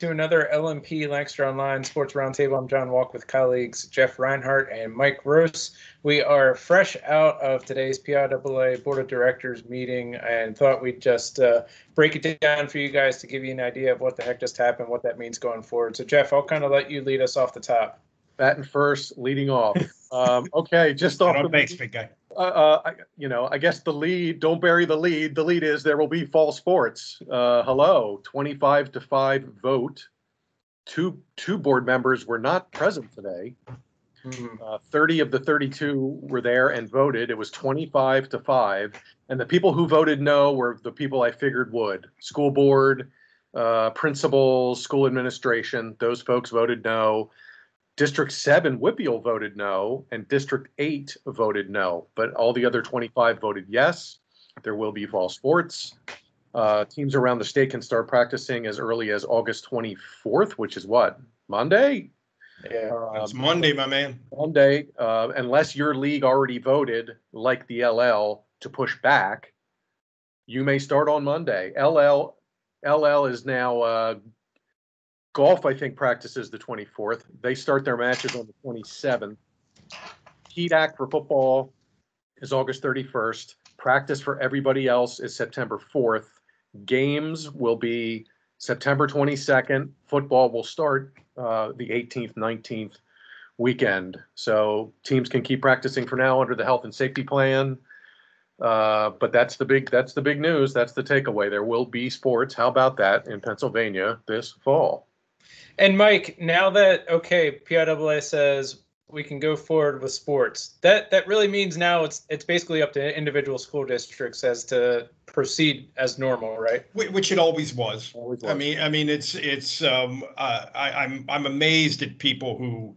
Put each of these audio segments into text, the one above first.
to another LNP Lancaster Online Sports Roundtable. I'm John Walk with colleagues Jeff Reinhart and Mike Gross. We are fresh out of today's PIAA Board of Directors meeting and thought we'd just uh, break it down for you guys to give you an idea of what the heck just happened, what that means going forward. So, Jeff, I'll kind of let you lead us off the top. Batting first, leading off. Um, okay, just off the base, big guy. Uh, uh, you know, I guess the lead. Don't bury the lead. The lead is there will be fall sports. Uh, hello, twenty-five to five vote. Two two board members were not present today. Mm-hmm. Uh, 30 of the 32 were there and voted. It was 25 to 5. And the people who voted no were the people I figured would school board, uh, principals, school administration. Those folks voted no. District 7, WPIAL voted no, and District 8 voted no, but all the other 25 voted yes. There will be fall sports. Uh, teams around the state can start practicing as early as August 24th, which is what? Monday? Yeah, um, it's Monday, my man. Monday, uh, unless your league already voted, like the LL, to push back, you may start on Monday. LL LL is now uh, Golf, I think, practices the 24th. They start their matches on the 27th. PDAC for football is August 31st. Practice for everybody else is September 4th. Games will be September 22nd. Football will start uh, the 18th, 19th weekend. So teams can keep practicing for now under the health and safety plan. Uh, but that's the big that's the big news. That's the takeaway. There will be sports. How about that in Pennsylvania this fall? And Mike, now that okay, PIAA says we can go forward with sports, that that really means now it's it's basically up to individual school districts as to proceed as normal, right? Which it always was. Always was. I mean, I mean, it's it's um, uh, I, I'm I'm amazed at people who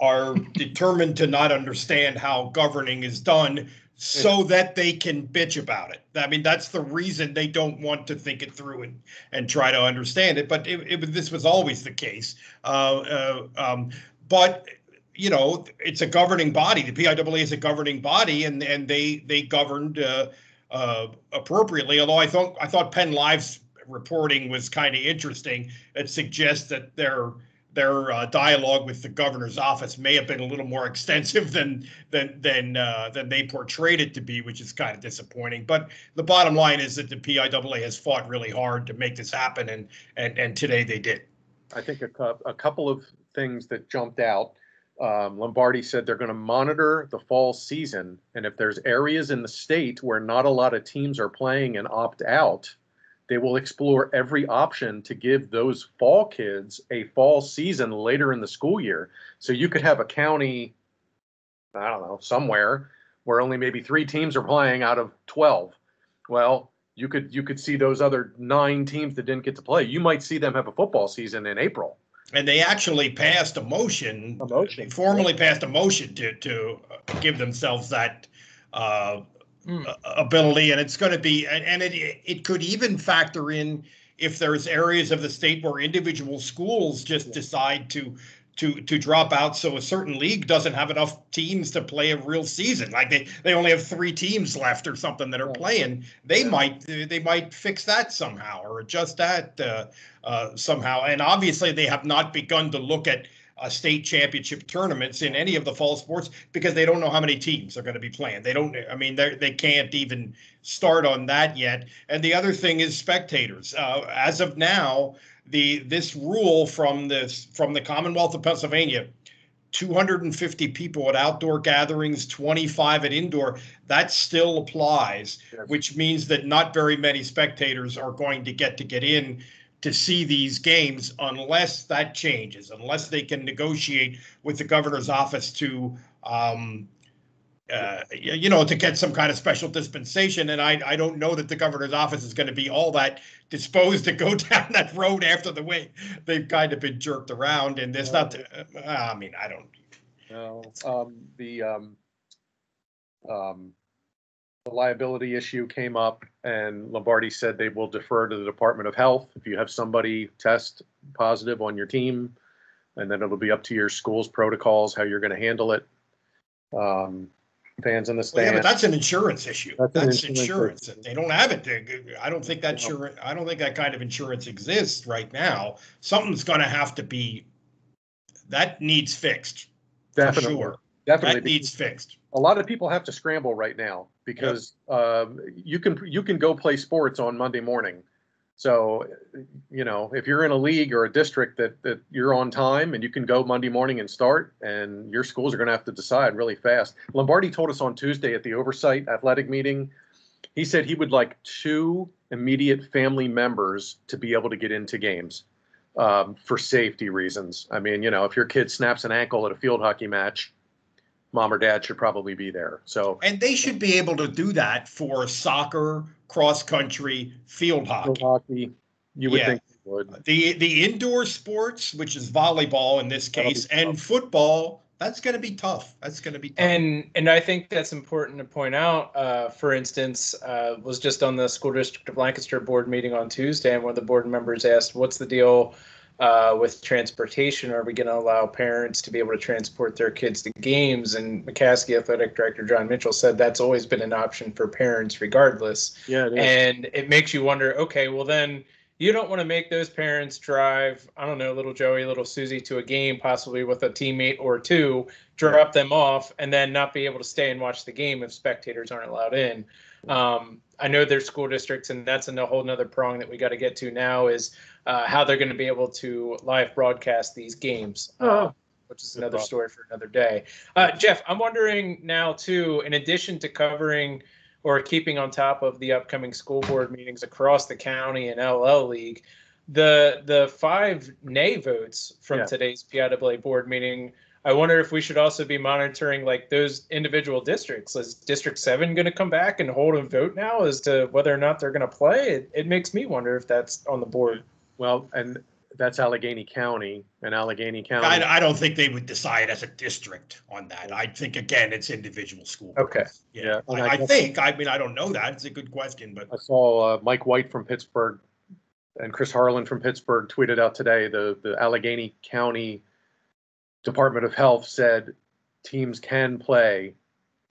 are determined to not understand how governing is done so that they can bitch about it. I mean, that's the reason they don't want to think it through and, and try to understand it. But it, it this was always the case. Uh, uh, um, but you know, it's a governing body. The PIAA is a governing body, and and they they governed uh, uh appropriately. Although I thought I thought Penn Live's reporting was kind of interesting. It suggests that they're their uh, dialogue with the governor's office may have been a little more extensive than than than uh, than they portrayed it to be, which is kind of disappointing. But the bottom line is that the PIAA has fought really hard to make this happen, and and and today they did. I think a, a couple of things that jumped out. Um, Lombardi said they're going to monitor the fall season, and if there's areas in the state where not a lot of teams are playing and opt out, they will explore every option to give those fall kids a fall season later in the school year. So you could have a county, I don't know, somewhere where only maybe three teams are playing out of 12. Well, you could you could see those other nine teams that didn't get to play. You might see them have a football season in April. And they actually passed a motion, a motion. formally passed a motion to to give themselves that uh, mm. ability, and it's going to be, and, it it could even factor in if there's areas of the state where individual schools just yeah. decide to to to drop out so a certain league doesn't have enough teams to play a real season like they they only have three teams left or something that are playing they yeah. might they might fix that somehow or adjust that uh, uh, somehow and obviously they have not begun to look at uh, state championship tournaments in any of the fall sports because they don't know how many teams are going to be playing. They don't. I mean, they they can't even start on that yet. And the other thing is spectators. Uh, as of now, the this rule from this from the Commonwealth of Pennsylvania. 250 people at outdoor gatherings, 25 at indoor, that still applies, which means that not very many spectators are going to get to get in to see these games unless that changes, unless they can negotiate with the governor's office to, um, uh, you know, to get some kind of special dispensation. And I, I don't know that the governor's office is going to be all that disposed to go down that road after the way they've kind of been jerked around. And there's not, uh, I mean, I don't. No, um, the um, um, the liability issue came up, and Lombardi said they will defer to the Department of Health if you have somebody test positive on your team, and then it'll be up to your school's protocols how you're going to handle it. Um, fans in the Well, yeah, but that's an insurance issue. That's That's insurance insurance. issue. They don't have it. I don't think that insur I don't think that kind of insurance exists right now. Something's gonna have to be, that needs fixed, for Definitely, sure. Definitely. That needs fixed. a lot of people have to scramble right now because um, you can you can go play sports on Monday morning. So, you know, if you're in a league or a district that that you're on time and you can go Monday morning and start, and your schools are going to have to decide really fast. Lombardi told us on Tuesday at the oversight athletic meeting, he said he would like two immediate family members to be able to get into games um, for safety reasons. I mean, you know, if your kid snaps an ankle at a field hockey match, mom or dad should probably be there. So And they should be able to do that for soccer, cross country, field field hockey. hockey, you would Yeah. think they would. The, the indoor sports, which is volleyball in this case, and tough. football, that's gonna be tough. That's gonna be tough. And and I think that's important to point out. Uh, for instance, uh, was just on the school district of Lancaster board meeting on Tuesday, and one of the board members asked, "What's the deal uh, with transportation? Are we going to allow parents to be able to transport their kids to games?" And McCaskey Athletic Director John Mitchell said that's always been an option for parents, regardless. Yeah, it is. And it makes you wonder, okay, well then you don't want to make those parents drive, I don't know, little Joey, little Susie to a game, possibly with a teammate or two, drop them off, and then not be able to stay and watch the game if spectators aren't allowed in. Um, I know there's school districts, and that's a whole nother prong that we got to get to now is uh, how they're going to be able to live broadcast these games. uh, Oh. which is another story for another day. Uh, Jeff, I'm wondering now too, in addition to covering or keeping on top of the upcoming school board meetings across the county and LL League, the the five nay votes from Yeah. today's PIAA board meeting. I wonder if we should also be monitoring like those individual districts. Is District Seven going to come back and hold a vote now as to whether or not they're going to play? It, it makes me wonder if that's on the board. Well, and that's Allegheny County, and Allegheny County. I, I don't think they would decide as a district on that. I think, again, it's individual school. Okay. Yeah, Yeah, I I, I think, I mean, I don't know that. It's a good question, but I saw uh, Mike White from Pittsburgh and Chris Harlan from Pittsburgh tweeted out today the the Allegheny County Department of Health said teams can play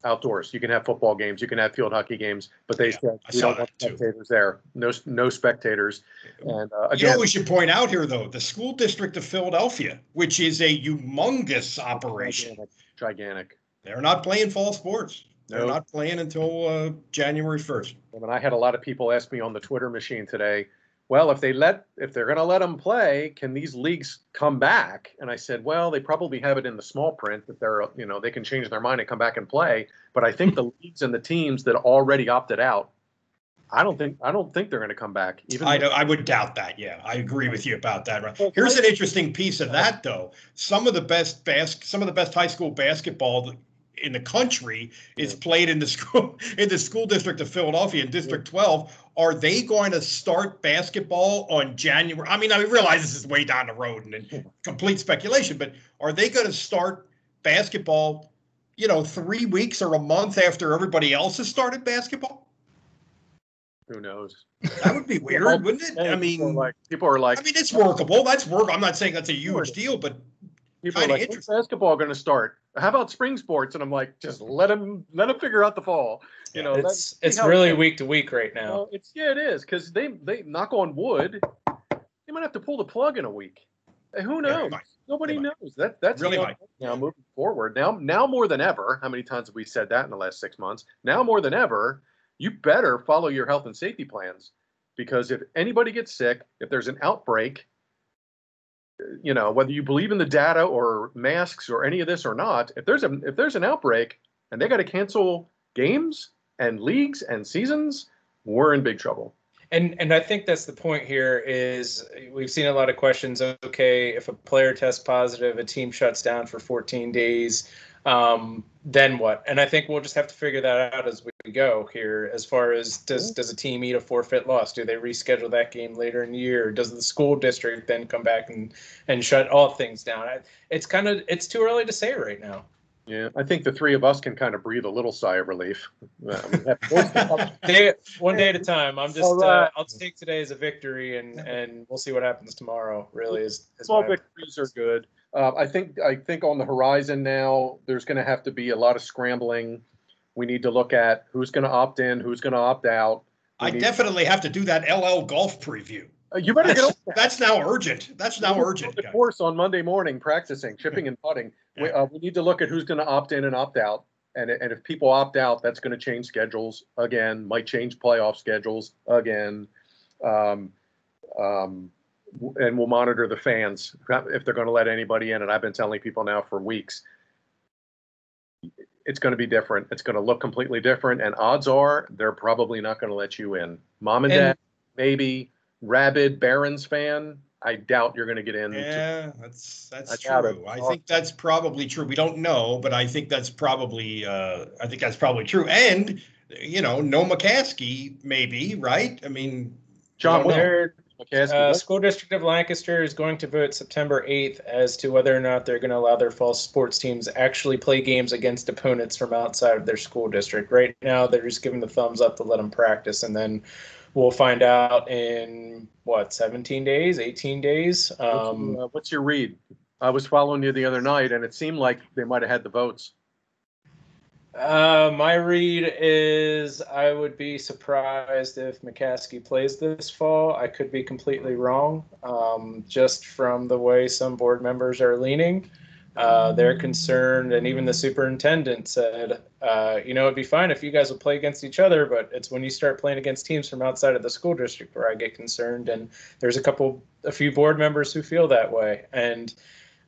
outdoors. You can have football games, you can have field hockey games, but they Yeah, said we don't want that too. spectators there. No no spectators. And uh, you know, we should point out here, though, the school district of Philadelphia, which is a humongous operation. gigantic, gigantic. They're not playing fall sports. They're No. not playing until uh, January 1st. I mean, I had a lot of people ask me on the Twitter machine today, well, if they let, if they're going to let them play, can these leagues come back? And I said, well, they probably have it in the small print that they're, you know, they can change their mind and come back and play. But I think the leagues and the teams that already opted out, I don't think, I don't think they're going to come back. Even I, I would doubt that. Yeah, I agree with you about that. Right. Here's an interesting piece of that, though. Some of the best bas- some of the best high school basketball in the country is played in the school in the school district of Philadelphia in District 12. Are they going to start basketball on January? I mean, I realize this is way down the road and, and complete speculation, but are they going to start basketball? You know, three weeks or a month after everybody else has started basketball. who knows? That would be weird, wouldn't it? I mean, like, people are like, I mean, it's workable. That's work. I'm not saying that's a huge deal, but people are kinda like, when's basketball going to start? How about spring sports? And I'm like, just let them, let them figure out the fall. You Yeah. know, It's see it's how it really week to week right now. Well, it's yeah, it is because they they knock on wood. They might have to pull the plug in a week. Uh, Who knows? might. Nobody They might. knows. That that's Really the might. now moving forward. Now now more than ever. How many times have we said that in the last six months? Now more than ever, you better follow your health and safety plans because if anybody gets sick, if there's an outbreak, you know whether you believe in the data or masks or any of this or not, if there's a if there's an outbreak and they got to cancel games and leagues and seasons, we're in big trouble. And and I think that's the point here is we've seen a lot of questions. Okay, if a player tests positive, a team shuts down for 14 days, um, then what? And I think we'll just have to figure that out as we go here. As far as does does a team eat a forfeit loss? Do they reschedule that game later in the year? Does the school district then come back and and shut all things down? I- It's kind of it's too early to say right now. Yeah, I think the three of us can kind of breathe a little sigh of relief. Uh, we have voiced it. Day, one day at a time. I'm just All uh. I'll take today as a victory, and and we'll see what happens tomorrow. Really is, is Small victories are good. Uh, I think I think on the horizon now, there's going to have to be a lot of scrambling We need to look at who's going to opt in, who's going to opt out. We I definitely have to do that LL golf preview. Uh, You better get That's, that. that's now urgent. That's now urgent. The course on Monday morning, practicing chipping and putting. We, uh, we need to look at who's going to opt in and opt out. And, and if people opt out, that's going to change schedules again, might change playoff schedules again. Um, um, and we'll monitor the fans if they're going to let anybody in. And I've been telling people now for weeks, it's going to be different. It's going to look completely different. And odds are they're probably not going to let you in. Mom and And- dad, maybe. Rabid Barons fan, I doubt you're going to get in. Yeah, that's that's I true. I think that's probably true. We don't know, but I think that's probably uh I think that's probably true. And you know, no McCaskey, maybe, right? I mean John, I don't what- know. Their McCaskey, uh, school district of Lancaster is going to vote September 8th as to whether or not they're going to allow their fall sports teams actually play games against opponents from outside of their school district. Right now, they're just giving the thumbs up to let them practice, and then we'll find out in what 17 days, 18 days. Um, Uh, what's your read? I was following you the other night, and it seemed like they might have had the votes. Uh, my read is I would be surprised if McCaskey plays this fall. I could be completely wrong, um, just from the way some board members are leaning. Uh, they're concerned, and even the superintendent said, uh, you know, it'd be fine if you guys would play against each other, but it's when you start playing against teams from outside of the school district where I get concerned. And there's a couple, a few board members who feel that way. And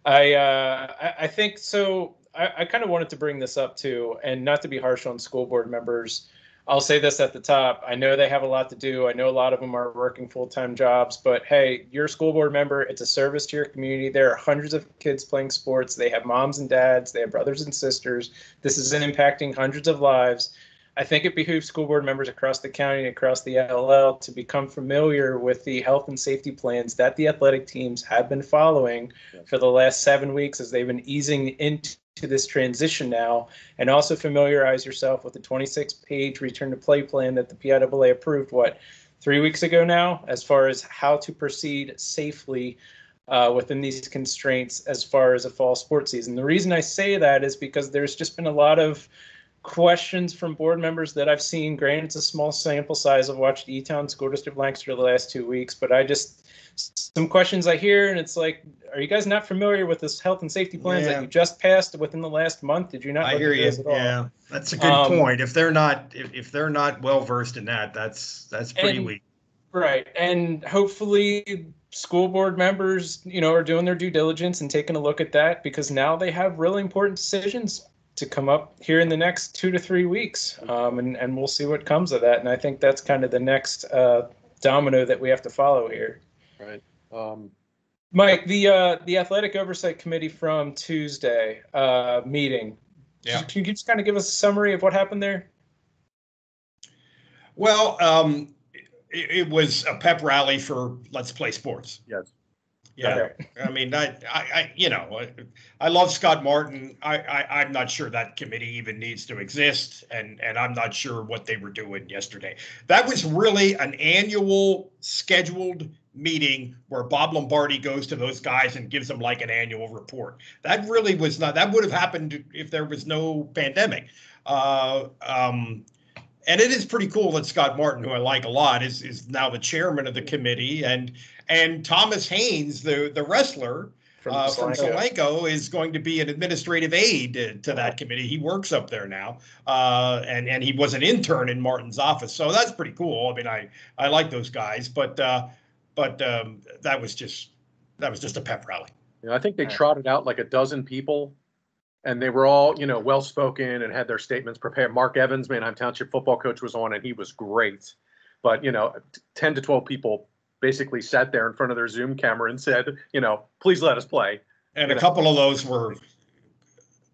I, uh, I, I think so. I, I kind of wanted to bring this up too, and not to be harsh on school board members. I'll say this at the top. I know they have a lot to do. I know a lot of them are working full time jobs, but hey, you're a school board member. It's a service to your community. There are hundreds of kids playing sports. They have moms and dads, they have brothers and sisters. This is impacting hundreds of lives. I think it behooves school board members across the county and across the LL to become familiar with the health and safety plans that the athletic teams have been following for the last seven weeks as they've been easing into this transition now, and also familiarize yourself with the 26 page return to play plan that the PIAA approved, what, three weeks ago now, as far as how to proceed safely uh, within these constraints as far as a fall sports season. The reason I say that is because there's just been a lot of questions from board members that I've seen. Granted, it's a small sample size. I've watched E-Town School District Lancaster the last two weeks, but I just some questions I hear, and it's like, are you guys not familiar with this health and safety plans Yeah. that you just passed within the last month? Did you not? I hear you. at all? Yeah, that's a good Um, point. If they're not, if, if they're not well versed in that, that's that's pretty And- weak. Right. And hopefully school board members, you know, are doing their due diligence and taking a look at that because now they have really important decisions to come up here in the next two to three weeks. Um, and, and we'll see what comes of that. And I think that's kind of the next uh, domino that we have to follow here. Right. Um, Mike, the uh, the athletic oversight committee from Tuesday uh, meeting. Yeah. Can you just kind of give us a summary of what happened there? Well, um, it, it was a pep rally for Let's Play Sports. yes. Yeah. Okay. I mean, I, I, I you know, I, I love Scott Martin. I, I, I'm not sure that committee even needs to exist, and and I'm not sure what they were doing yesterday. That was really an annual scheduled meeting where Bob Lombardi goes to those guys and gives them like an annual report. That really was not. That would have happened if there was no pandemic. Uh, um, and it is pretty cool that Scott Martin, who I like a lot, is is now the chairman of the committee, and and Thomas Haynes, the the wrestler From uh, from Solanco. Solanco, is going to be an administrative aide to, to that committee. He works up there now, uh, and and he was an intern in Martin's office, so that's pretty cool. I mean, I I like those guys, but uh, but um, that was just that was just a pep rally. You know, I think they trotted out like a dozen people and they were all, you know, well spoken and had their statements prepared. Mark Evans, Manheim Township football coach, was on and he was great. But, you know, 10 to 12 people basically sat there in front of their Zoom camera and said, you know, please let us play. And a Yeah. couple of those were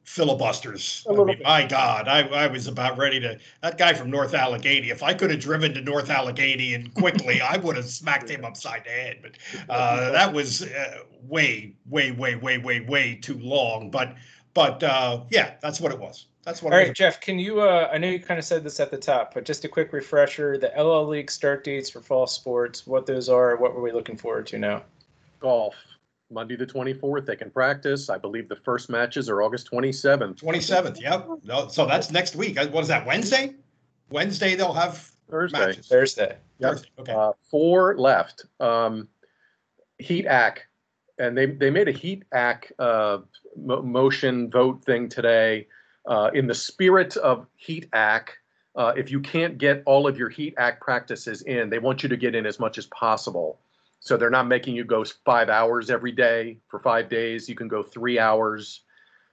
filibusters. I mean, my God, I, I was about ready to. That guy from North Allegheny. If I could have driven to North Allegheny and quickly, I would have smacked him upside the head. But uh, that was uh, way, way, way, way, way, way too long. But, but uh, yeah, that's what it was. That's what. All it right, was. Jeff, can you, uh, I know you kind of said this at the top, but just a quick refresher, the LL League start dates for fall sports, what those are, what were we looking forward to now? Golf, Monday the 24th. They can practice. I believe the first matches are August 27th. 27th, yep. No, so that's next week. Uh, What is that, Wednesday? Wednesday, they'll have Thursday. matches. Thursday. Yep. Thursday, Okay. Uh, four left. Um, Heat Act, and they they made a Heat Act uh, mo- motion vote thing today. Uh, in the spirit of Heat Act, uh, if you can't get all of your Heat Act practices in, they want you to get in as much as possible. So they're not making you go five hours every day for five days. You can go three hours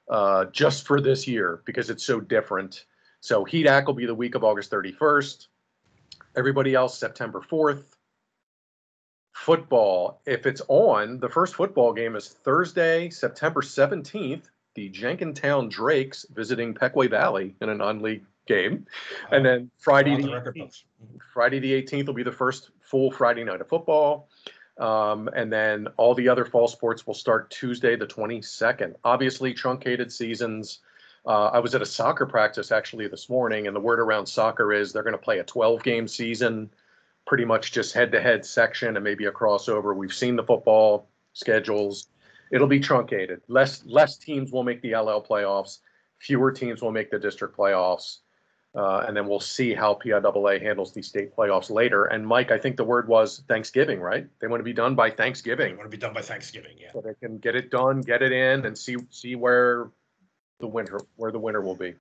uh, just for this year because it's so different. So Heat Act will be the week of August 31st. Everybody else, September 4th. Football, if it's on, the first football game is Thursday, September 17th. The Jenkintown Drakes visiting Pequea Valley in a non-league game, and then Friday the the 18th. Friday the 18th will be the first full Friday night of football. Um, and then all the other fall sports will start Tuesday, the 22nd. Obviously, truncated seasons. Uh, I was at a soccer practice actually this morning, and the word around soccer is they're going to play a 12 game season, pretty much just head to head section and maybe a crossover. We've seen the football schedules. It'll be truncated. Less less teams will make the LL playoffs. Fewer teams will make the district playoffs. Uh, and then we'll see how PIAA handles these state playoffs later. And Mike, I think the word was Thanksgiving, right? They want to be done by Thanksgiving. They want to be done by Thanksgiving, yeah. so they can get it done, get it in, and see see where the winter where the winter will be.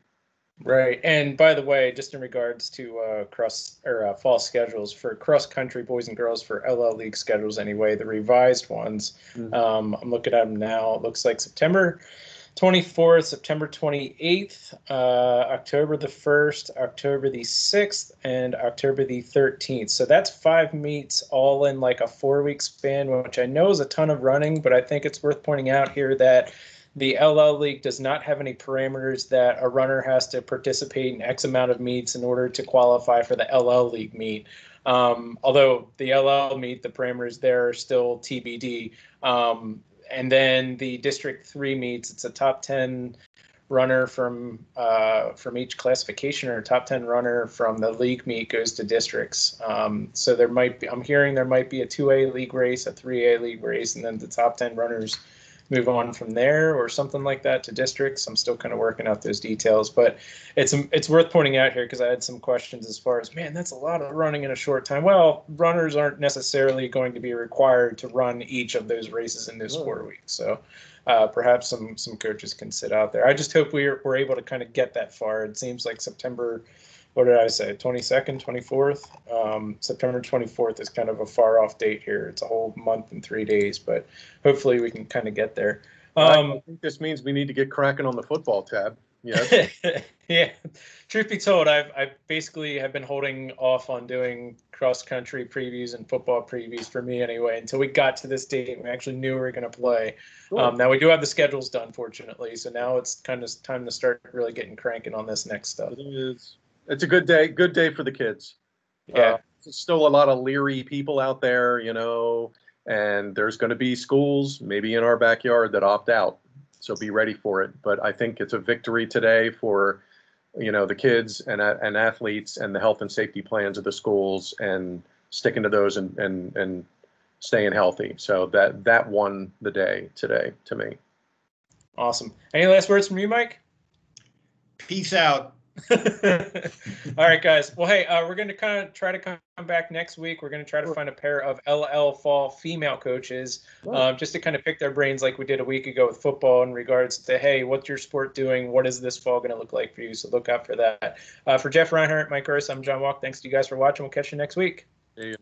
Right. And by the way, just in regards to uh, cross or uh, fall schedules for cross country boys and girls for LL League schedules, anyway, the revised ones. Mhm. Um, I'm looking at them now. It looks like September 24th, September 28th, uh, October the 1st, October the 6th, and October the 13th. So that's five meets all in like a four week span, which I know is a ton of running, but I think it's worth pointing out here that the LL League does not have any parameters that a runner has to participate in X amount of meets in order to qualify for the LL League meet. Um, although the LL meet, the parameters there are still TBD. Um, and then the District Three meets, it's a top ten runner from uh, from each classification, or top ten runner from the league meet goes to districts. Um, so there might be, I'm hearing there might be a two A league race, a three A league race, and then the top ten runners move on from there or something like that to districts. I'm still kind of working out those details, but it's it's worth pointing out here because I had some questions as far as man, that's a lot of running in a short time. Well, runners aren't necessarily going to be required to run each of those races in those four weeks, so. Uh, perhaps some some coaches can sit out there. I just hope we're we're able to kind of get that far. It seems like September, what did I say, 22nd, 24th? Um, September 24th is kind of a far off date here. It's a whole month and three days, but hopefully we can kind of get there. I Um, think this means we need to get cracking on the football tab. Yes. yeah. Truth be told, I've I basically have been holding off on doing cross country previews and football previews for me anyway until we got to this date we actually knew we were going to play. Um, now we do have the schedules done, fortunately, so now it's kind of time to start really getting cranking on this next stuff. It is. It's a good day. Good day for the kids. Yeah. Uh, there's still a lot of leery people out there, you know, and there's going to be schools maybe in our backyard that opt out. So be ready for it. But I think it's a victory today for, you know, the kids and and athletes and the health and safety plans of the schools and sticking to those and and and staying healthy. So that that won the day today to me. Awesome. Any last words from you, Mike? Peace out. All right, guys. Well, hey, uh, we're going to kind of try to come back next week. We're going to try to find a pair of LL fall female coaches um, just to kind of pick their brains like we did a week ago with football in regards to, hey, what's your sport doing? What is this fall going to look like for you? So look out for that. Uh, for Jeff Reinhart, Mike Gross, I'm John Walk. Thanks to you guys for watching. We'll catch you next week. See ya.